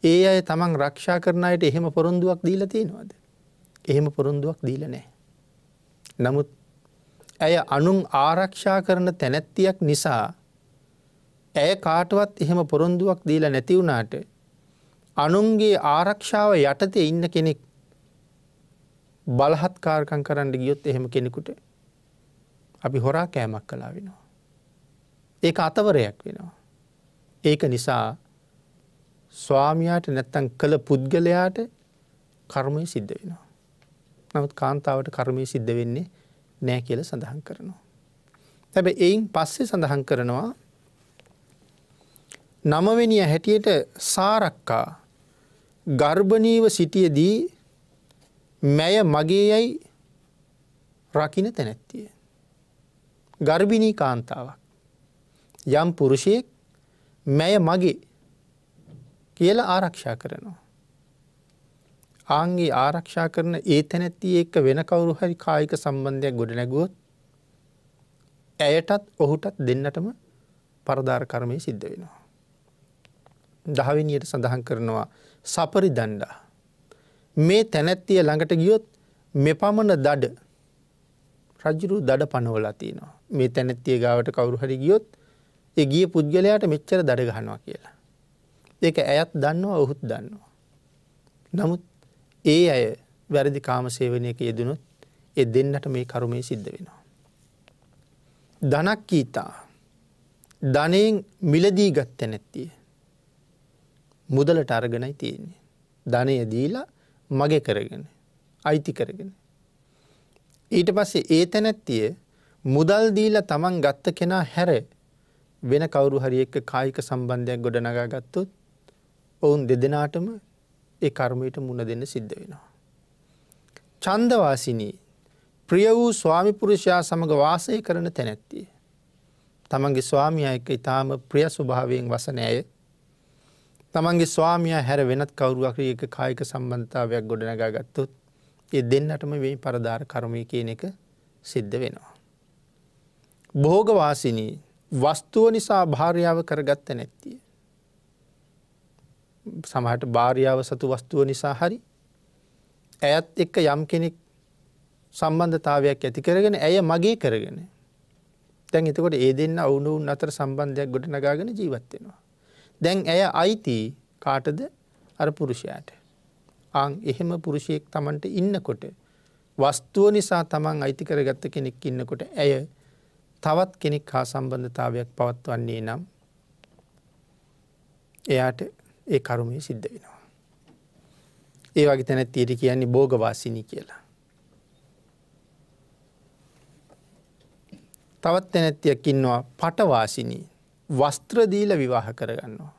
ඒ අය තමන් රක්ෂා කරනයට එහෙම පොරොන්දුවක් දීල තියෙනවාද. එහෙම පොරොන්දුවක් දීල නෑ. නමුත් ඇය අනුන් ආරක්ෂා කරන තැනැත්තියක් නිසා ඇය කාටවත් එහෙම පොරොන්දුවක් දීලා නැතිවුණාට අනුන්ගේ ආරක්ෂාව යටතේ ඉන්න කෙනෙක් බලහත්කාරකං කරන්න ගියොත් එහෙම කෙනෙකුට අපි හොරා කෑමක් කලා වෙනවා. ඒක අතවරයක් වෙනවා. ඒක නිසා ස්වාමයාට නැත්තන් කළ පුද්ගලයාට කර්මය සිද්ධ වෙනවා. නමුත් කාන්තාවට කර්මය සිද්ධ වෙන්නේ නෑ කියල සඳහන් කරනවා. හැබ එයින් පස්සේ සඳහන් කරනවා නමවෙනිය හැටියට සාරක්කා ගර්භනීව සිටියදී මැය මගේ යැයි රකින තැනැත්තිය. ගර්භිණී කාන්තාවක්. යම් පුරුෂයෙක් මැය මගේ කියලා ආරක්ෂා කරනවා. ආන්ගේ ආරක්ෂා කරන ඒ තැනැත්ති එක්ක වෙන කවුරු හරි කායික සම්බන්ධයක් ගොඩ නැගුවොත් ඇයටත් ඔහුටත් දෙන්නටම පරධාර කරමය සිද්ධ වෙනවා. දහවිනියට සඳහන් කරනවා සපරි දණ්ඩා. මේ තැනැත්තිය ළඟට ගියොත් මෙපමණ දඩ රජරු දඩ පනවලා තියනවා මේ තැනැත්තිය ගාවට කවරු හරි ගියොත් ඒ ගිය පුද්ගලයාට මෙච්චර දඩ ගහනවා කියලා. ඒක ඇයත් දන්නවා ඔහුත් දන්නවා. නමුත් ඒ අය වැරදි කාමසේවනයක යෙදනුත් එ දෙන්නට මේ කරුමේ සිද්ධ වෙනවා. ධනක්කීතා ධනයෙන් මිලදී ගත්ත නැත්තිය. මුදලට අරගෙනයි තියෙන්නේ. ධනය දීලා මගේ කරගෙන අයිති කරගෙන. ඊට පස්සේ ඒ තැනැත්තිය මුදල් දීලා තමන් ගත්ත කෙනා හැර වෙන කවරු හරි එක්ක කායික සම්බන්ධයක් ගොඩ නගා ගත්තොත් ඔවුන් දෙදෙනාටම ඒ කර්මයට මුණ දෙන්න සිද්ධ වෙනවා. චන්දවාසිනී ප්‍රිය වූ ස්වාමිපුරුෂයා සමඟ වාසය කරන තැනැත්තිය. තමන්ගේ ස්වාමිය එක ඉතාම ප්‍රිය ස්වභාවයෙන් වසන ඇය තමන්ගේ ස්වාමිය හැර වෙනත් කවරුවක්‍රිය එක කායික සම්බන්ධතාවයක් ගොඩනගා ගත්තොත් ඒ දෙන්නටම මේ පරදාර කර්මය කියන එක සිද්ධ වෙනවා. භෝගවාසිනී වස්තුව නිසා භාර්යාව කරගත්ත නැත්තිය. සමහට භාර්යාව සතු වස්තුව නිසා හරි ඇයත් එක්ක යම් කෙනෙක් සම්බන්ධතාවයක් ඇති කරගෙන ඇය මගේ කරගෙන තැන් එතකොට ඒ දෙන්න ඔවුනුන් අතර සම්බන්ධයක් ගොඩ නගාගෙන ජීවත්වෙනවා. දැන් ඇය අයිති කාටද අර පුරුෂයාට. අං එහෙම පුරුෂයෙක් තමන්ට ඉන්නකොට වස්තුව නිසා තමන් අයිති කරගත්ත කෙනෙක් ඉන්නකොට ඇය තවත් කෙනෙක් හා සම්බන්ධතාවයක් පවත්වන්නේ නම් එයාට ඒ කරුමය සිද්ධ වෙනවා. ඒ වගේ තැන තියට කියන්නේ බෝගවාසිනි කියලා. තවත් තැනැත්තියක් ඉන්නවා පටවාසිනී වස්ත්‍රදීල විවාහ කරගන්නවා.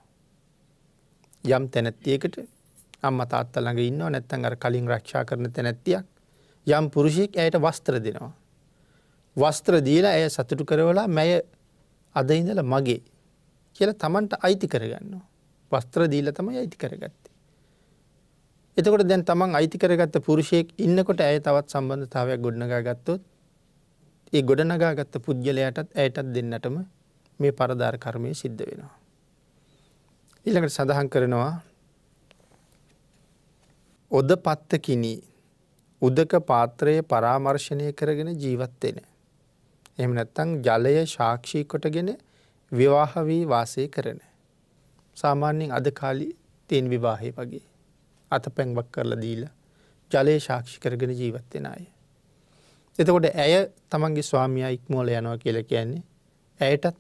යම් තැනැත්තියකට අම්ම තාත්ත ළඟ ඉන්න නැත්තන් අර කලින් රක්ෂා කරන තැනැත්තියක් යම් පුරුෂයෙක් ඇයට වස්ත්‍ර දෙනවා. වස්ත්‍ර දීලා ඇය සතුටු කරවලා මැය අද ඉඳල මගේ කියල තමන්ට අයිති කරගන්නවා. වස්ත්‍ර දීල තමයි අයිති කරගත්තේ. එතකොට දැන් තමන් අයිති කරගත්ත පුරුෂයෙක් ඉන්නකොට ඇය තවත් සම්බන්ධතාවයක් ගොඩනගා ගත්තොත් ඒ ගොඩනගා ගත්ත පුද්ගලයටත් ඇයටත් දෙන්නටම මේ පරදාර කර්මය සිද්ධ වෙනවා. ඊළඟට සඳහන් කරනවා ඔද පත්තකිනි උදක පාත්‍රය පරාමර්ශණය කරගෙන ජීවත්වෙන. එම නැත්තං ජලය ශාක්ෂී කොටගෙන විවාහ වී වාසය කරන. සාමාන්‍යයෙන් අද කාලි තියෙන් විවාහය වගේ අත පැංවක් කරලා දීල ජලය ශාක්ෂි කරගෙන ජීවත්වෙන අය. එතකොට ඇය තමන්ගේ ස්වාමිය ඉක්මෝල යනවා කියල කියන්නේ ඇයටත්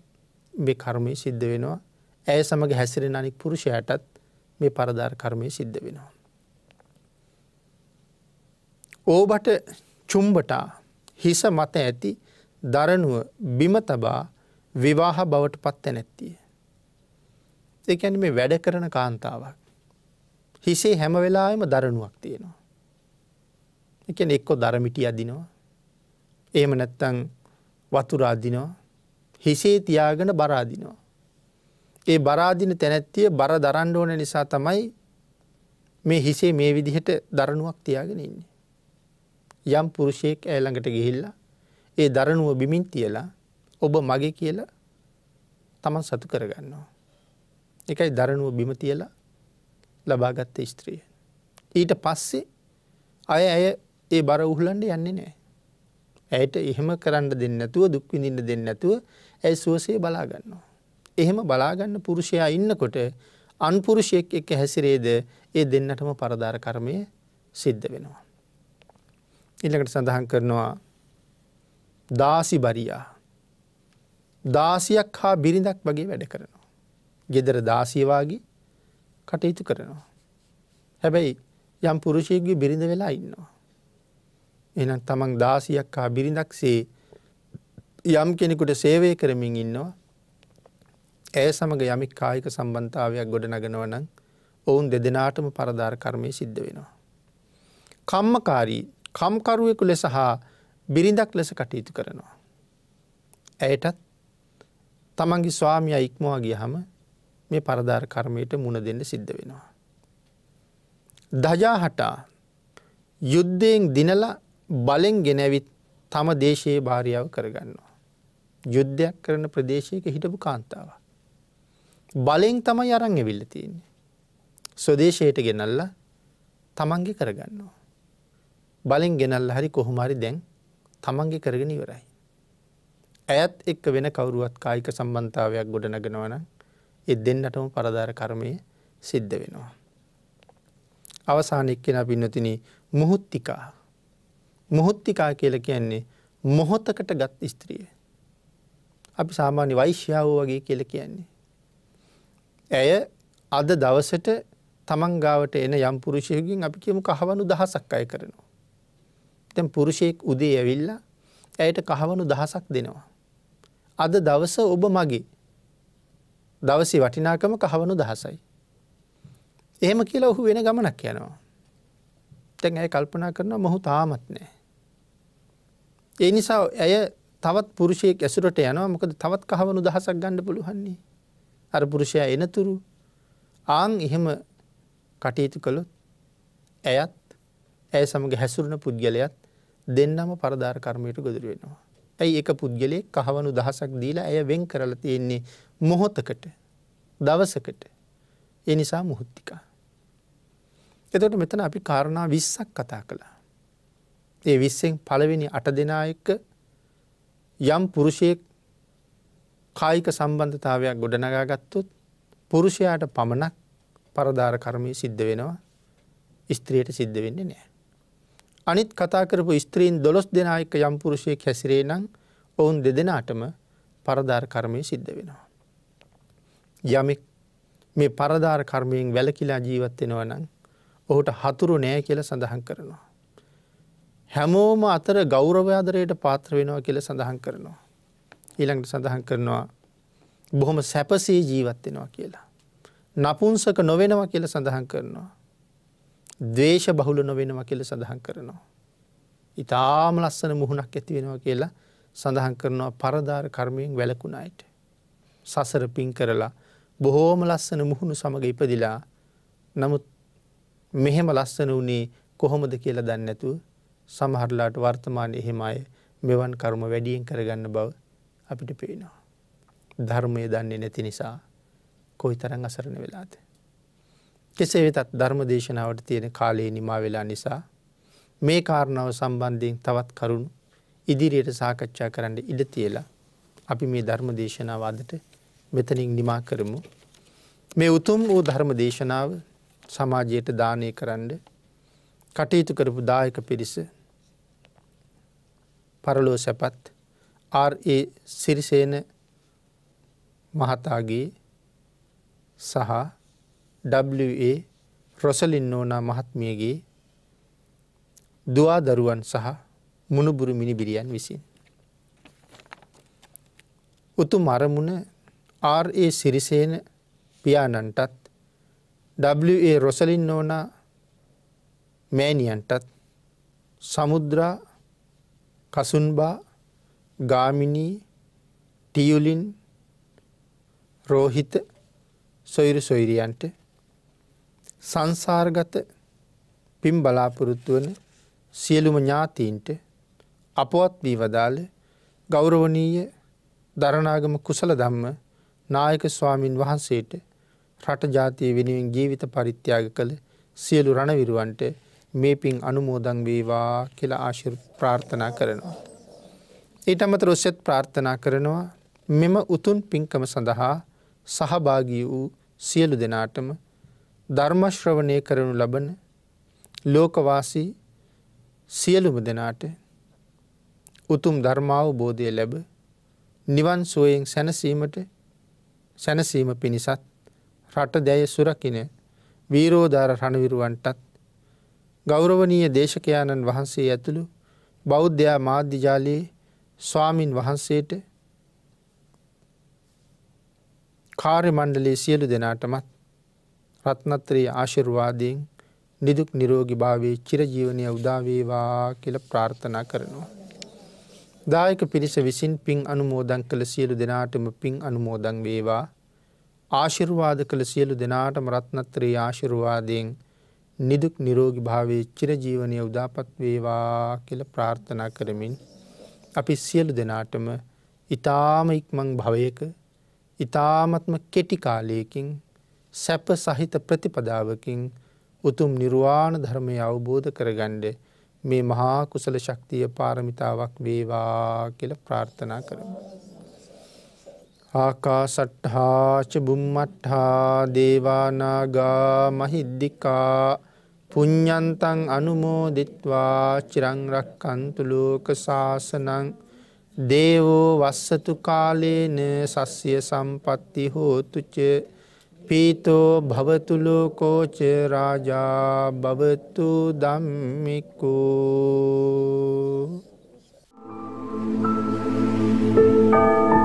මේ කර්මය සිද්ධ වෙනවා ඇය සමඟ හැසිරෙන අනික් පුරුෂයටත් මේ පරදාර කර්මය සිද්ධ වෙනවා. ඕබට චුම්බටා හිස මත ඇති දරනුව බිම තබා විවාහ බවට පත්ත නැත්තිය. එකැන මේ වැඩ කරන කාන්තාවක්. හිසේ හැම වෙලාම දරනුවක් තියෙනවා. එකන එක්කො දරමිටි අදිනවා. ඒම නැත්තං වතුරාදිනවා හිසේ තියාගෙන බරාදිනවා. ඒ බරාදින තැනැත්තිය බර දරන්ඩ ඕන නිසා තමයි මේ හිසේ මේ විදිහට දරනුවක් තියාගෙන ඉන්නේ. යම් පුරුෂයෙක් ඇළඟට ගිහිල්ලා ඒ දරනුව බිමින් තියලා ඔබ මගේ කියලා තමන් සතු කරගන්නවා. එකයි දරනුව බිම තියලා ලබාගත්ත ස්ත්‍රිය. ඊට පස්සේ අය ඇය ඒ බර උහලන්ඩ යන්නේ නෑ. ඇයට එහෙම කරන්න දෙන්නතුව දුක්විඳින්න දෙන්නතුව ඇයි සුවසේ බලාගන්නවා. එහෙම බලාගන්න පුරුෂයා ඉන්නකොට අන්පුරුෂයෙක් එක හැසිරේද ඒ දෙන්නටම පරදාර කරමය සිද්ධ වෙනවා. ඉළඟට සඳහන් කරනවා දාසි බරියා දාසියක් හා බිරිඳක් වගේ වැඩ කරනවා. ගෙදර දාසියවාගේ කටයුතු කරනවා. හැබැයි යම් පුරුෂයගේ බිරිඳ වෙලා ඉන්නවා. එනම් තමන් දාසියක් හා බිරිඳක්සේ යම් කෙනෙකුට සේවය කරමින් ඉන්නවා ඇය සමඟ යමික් කායික සම්බන්ධාවයක් ගොඩ නගනවනම් ඔවුන් දෙදෙනාටම පරදාර කර්මය සිද්ධ වෙනවා. කම්මකාරී කම්කරුවෙකු ලෙස හා බිරිඳක් ලෙස කටයුතු කරනවා. ඇයටත් තමන්ගේ ස්වාමිය ඉක්මවා ගිය හම මේ පරදාර කර්මයට මුණ දෙන්න සිද්ධ වෙනවා. දජා හටා යුද්ධයෙන් දිනල බලෙන් ගෙනැවිත් තම දේශයේ භාරියාව කරගන්නවා. යුද්ධයක් කරන ප්‍රදේශයක හිටපු කාන්තාව. බලෙන් තමයි අරං එවිල්ල තියන්නේ. ස්වදේශයට ගෙනල්ල තමන්ගේ කරගන්නවා. බලෙන් ගෙනල්ල හරි කොහොමරි දැන් තමන්ගේ කරගෙන ඉවරයි. ඇයත් එක්ක වෙන කවරුවත් කායික සම්බන්ධාවයක් ගොඩනගෙනවන එ දෙන්නටම පරදාර කර්මය සිද්ධ වෙනවා. අවසාන එක්කෙන පින්නතින මුහුත්තිකා මුහුත්තිකා කියල කියන්නේ මොහොතකට ගත් ස්ත්‍රිය. අපි සාමාන්‍ය වෛශ්‍යාව වගේ කියල කියන්නේ. ඇය අද දවසට තමන් ගාවට එන යම් පුරුෂයකින් අපි කියමු කහවනු දහසක් අය කරනවා. තැන් පුරුෂයෙක් උදේ ඇවිල්ල ඇයට කහවනු දහසක් දෙනවා. අද දවස ඔබ මගේ දවසි වටිනාකම කහවනු දහසයි. එහෙම කියලා ඔහු වෙන ගමනක් යනවා. තැන් ඇය කල්පනා කරන මොහු තාමත් නෑ. ඒ නිසා ඇය තවත් පුරුෂයෙක් ඇසුරට යනවා මොකද තවත් කහවනු දහසක් ගණඩ පුළුවන්නේ. අර පුරුෂය එනතුරු ආං එහෙම කටයුතු කළොත් ඇයත් ඇය සමඟ හැසුරණ පුද්ගලයත් දෙන්නම පරදාර කර්මයට ගොදුර වෙනවා. ඇයි එක පුද්ගලෙක් කහවනු දහසක් දීලා ඇය වෙන් කරල තියෙන්නේ මොහොතකට දවසකට ඒ නිසා මුහුත්තිකා. එතට මෙතන අපි කාරණා විස්සක් කතා කළා. ඒ විස්සෙන් පළවෙනි අට දෙනා එක්ක යම් පුරුෂයෙක් කායික සම්බන්ධතාවයක් ගොඩනගා ගත්තොත් පුරුෂයාට පමණක් පරදාර කර්මය සිද්ධ වෙනවා ස්ත්‍රියට සිද්ධ වෙන්නේ නෑ. අනිත් කතා කරපු ස්ත්‍රීන් දොළොස් දෙනායක යම් පුරුෂයෙක් හැසිරේ නම් ඔවුන් දෙදෙනාටම පරදාර කර්මය සිද්ධ වෙනවා. යමෙක් මේ පරදාර කර්මයෙන් වැලකිලා ජීවත්වෙනවා නම් ඔහුට හතුරු නෑ කියල සඳහන් කරනවා. හැමෝම අතර ගෞරවයාදරයට පාත්‍ර වෙනවා කියල සඳහන් කරනවා. ඊළඟට සඳහන් කරනවා බොහොම සැපසේ ජීවත්වෙනවා කියලා. නපුන්සක නොවෙනවා කියල සඳහන් කරනවා. දවේශ බහුල නොවෙනවා කියල සඳහන් කරනවා. ඉතාම ලස්සන මුහුණක් ඇති වෙනවා කියලා සඳහන් කරනවා පරදාර කර්මයෙන් වැලකුණයිට. සසර පින් කරලා බොහෝම ලස්සන මුහුණු සමඟ ඉපදිලා නමුත් මෙහෙම ලස්සන වනේ කොහොමද කියලා දන්නඇතුව සමහරලාට වර්තමානය එහෙම අය මෙවන් කර්ම වැඩියෙන් කරගන්න බව අපිට පේනවා. ධර්මය දන්නේ නැති නිසා කොයි තරන් අසරණ වෙලාද. කෙසේ වෙතත් ධර්ම දේශනාවට තියෙන කාලයේ නිමා වෙලා නිසා මේ කාරණාව සම්බන්ධයෙන් තවත් කරුණු ඉදිරියට සාකච්ඡා කරන්න ඉඩ තියලා අපි මේ ධර්ම දේශනාව අදට මෙතනින් නිමා කරමු. මේ උතුම් වූ ධර්ම දේශනාව සමාජයට දානය කරන්න කටයුතු කරපු දායක පිරිස පරලෝ සැපත් ආරඒ සිරිසේන මහතාගේ සහ WA රොසලින් නෝනා මහත්මියගේ දවා දරුවන් සහ මුණුබුරු මිනිබිරියන් විසින්. උතු මරමුණ RA සිරිසේන පියාණන්ටත් WA රොසලින් නෝනා මෑනියන්ටත් සමුද්‍රා කසුන්බා ගාමිනී ටියුලින් රෝහිත සොයිරු සොයිරියන්ට සංසාර්ගත පිම් බලාපොරොත්තු වන සියලුම ඥාතීන්ට අපවත් වී වදාළ ගෞරවනීය දරනාගම කුසල දම්ම නායක ස්වාමින් වහන්සේට රට ජාතිය වෙනුවෙන් ජීවිත පරිත්‍යාග කළ සියලු රණවිරුවන්ට මේ පින් අනුමෝදං වේවා කියලා ආශිර් ප්‍රාර්ථනා කරනවා. ඊට අමතර ඔස්සෙත් ප්‍රාර්ථනා කරනවා මෙම උතුන් පින්කම සඳහා සහභාගී වූ සියලු දෙනාටම ධර්මශ්‍රවණය කරනු ලබන ලෝකවාසී සියලුම දෙනාට උතුම් ධර්මාවබෝධය ලැබ නිවන් සුවයෙන් සැනසීමට සැනසීම පිණිසත් රට දැය සුරකින වීරෝධාර රණවිරුවන්ටත් ගෞරවනීය දේශකයාණන් වහන්සේ ඇතුළු බෞද්ධයා මාධ්‍යජාලයේ ස්වාමින් වහන්සේට කාර්ය මණ්ඩලේ සියලු දෙනාටමත් රත්නත්‍රී ආශිර්වාදයෙන් නිදුක් නිරෝගි භාවේ චිරජීවනය උදාවේවා කියල ප්‍රාර්ථනා කරනවා. දායක පිරිස විසින් පින් අනුමෝදන් කළ සියලු දෙනාටම පින් අනුමෝදන් වේවා ආශිර්වාද කළ සියලු දෙනාටම රත්නත්‍රී ආශිර්වාදයෙන් නිදුක් නිරෝගි භාවේ චිරජීවනය උදාපත් වේවා කියල ප්‍රාර්ථනා කරමින් අපි සියලු දෙනාටම ඉතාම ඉක්මං භවයක ඉතාමත්ම කෙටිකාලයකින් සැප සහිත ප්‍රතිපදාවකින් උතුම් නිර්වාණ ධර්මය අවබෝධ කරගණ්ඩ මේ මහා කුසල ශක්තිය පාරමිතාවක් වේවා කියල ප්‍රාර්ථනා කරමු. ආකා සට්හාච බුම්මට්හා දේවානාගා මහිද්දිකා පුඤ්ඤන්තං අනුමෝදිත්වා චිරංරක්කන්තුලෝක ශාසනං දේවෝ වස්සතු කාලේන සස්්‍ය සම්පත්ති හෝතුච පීතෝ භවතුලෝකෝච රාජා භවතු දම්මිකෝ Thank you.